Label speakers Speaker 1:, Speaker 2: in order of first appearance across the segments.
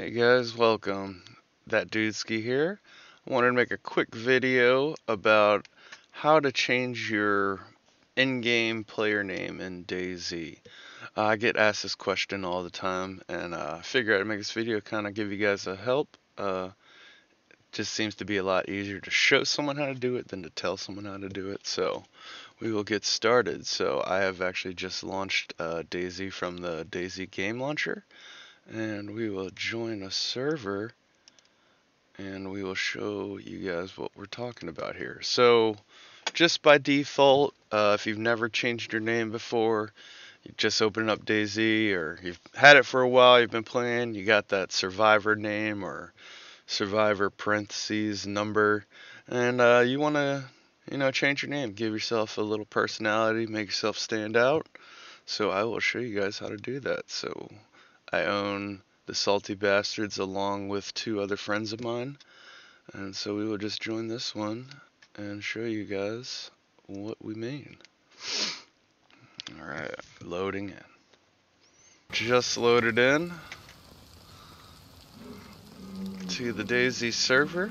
Speaker 1: Hey guys, welcome. thatdoodski here. I wanted to make a quick video about how to change your in-game player name in DayZ. Uh, I get asked this question all the time, and uh, I figured I'd make this video kind of give you guys a help. Uh, just seems to be a lot easier to show someone how to do it than to tell someone how to do it. So we will get started. So I have actually just launched uh, DayZ from the DayZ game launcher and we will join a server and we will show you guys what we're talking about here. So just by default, uh, if you've never changed your name before, you just open up DayZ or you've had it for a while, you've been playing, you got that survivor name or survivor parentheses number, and uh, you want to, you know, change your name, give yourself a little personality, make yourself stand out. So I will show you guys how to do that. So I own the Salty Bastards along with two other friends of mine. And so we will just join this one and show you guys what we mean. Alright, loading in. Just loaded in to the DayZ server.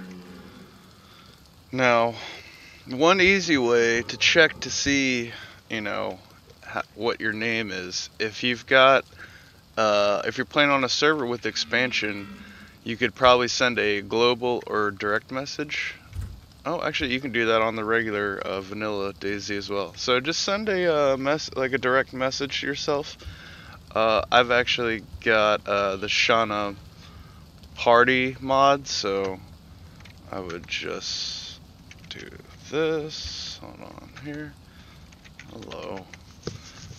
Speaker 1: Now, one easy way to check to see, you know, what your name is, if you've got uh, if you're playing on a server with expansion, you could probably send a global or direct message. Oh, actually, you can do that on the regular uh, vanilla DayZ as well. So just send a uh, mess like a direct message yourself. Uh, I've actually got uh, the Schana party mod, so I would just do this. Hold on here. Hello.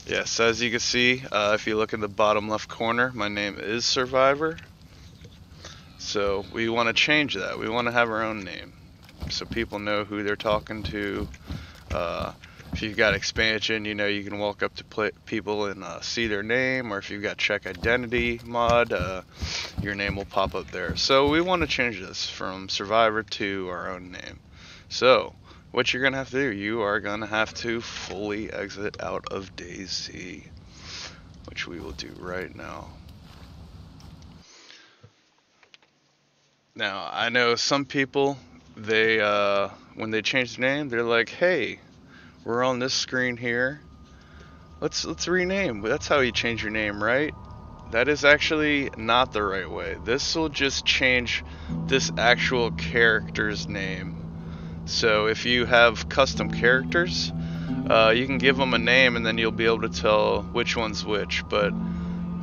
Speaker 1: Yes, as you can see, uh, if you look in the bottom left corner, my name is Survivor. So we want to change that. We want to have our own name. So people know who they're talking to. Uh, if you've got expansion, you know you can walk up to people and uh, see their name. Or if you've got check identity mod, uh, your name will pop up there. So we want to change this from Survivor to our own name. So what you're going to have to do, you are going to have to fully exit out of DayZ, which we will do right now. Now, I know some people, they, uh, when they change the name, they're like, hey, we're on this screen here. Let's, let's rename. That's how you change your name, right? That is actually not the right way. This will just change this actual character's name so if you have custom characters, uh, you can give them a name and then you'll be able to tell which one's which. But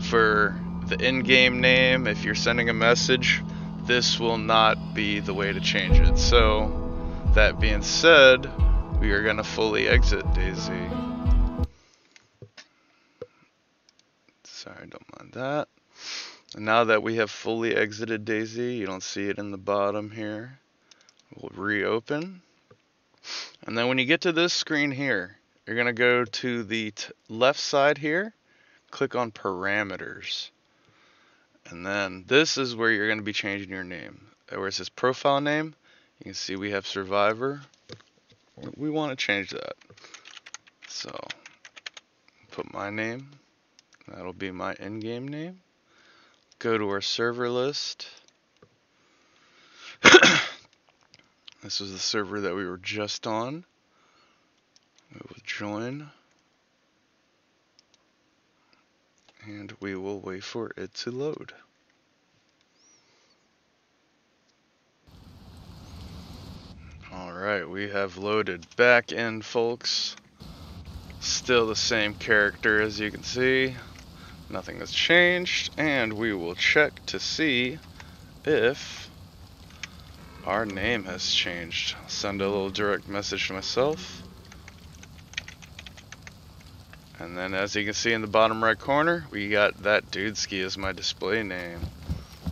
Speaker 1: for the in-game name, if you're sending a message, this will not be the way to change it. So that being said, we are going to fully exit DayZ. Sorry, don't mind that. And now that we have fully exited DayZ, you don't see it in the bottom here. We'll reopen. And then when you get to this screen here, you're going to go to the left side here, click on parameters. And then this is where you're going to be changing your name. Where it says profile name, you can see we have survivor. We want to change that. So put my name. That'll be my in-game name. Go to our server list. This was the server that we were just on. We will join. And we will wait for it to load. Alright, we have loaded back in, folks. Still the same character as you can see. Nothing has changed. And we will check to see if our name has changed. I'll send a little direct message to myself. And then as you can see in the bottom right corner, we got thatdoodski as my display name.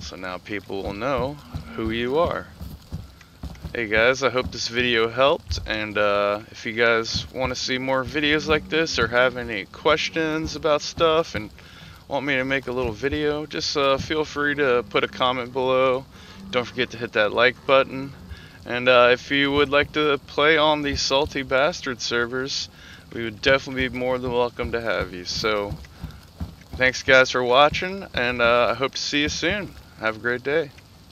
Speaker 1: So now people will know who you are. Hey guys, I hope this video helped, and uh, if you guys want to see more videos like this or have any questions about stuff and want me to make a little video, just uh, feel free to put a comment below. Don't forget to hit that like button. And uh, if you would like to play on the Salty Bastard servers, we would definitely be more than welcome to have you. So, thanks guys for watching, and uh, I hope to see you soon. have a great day.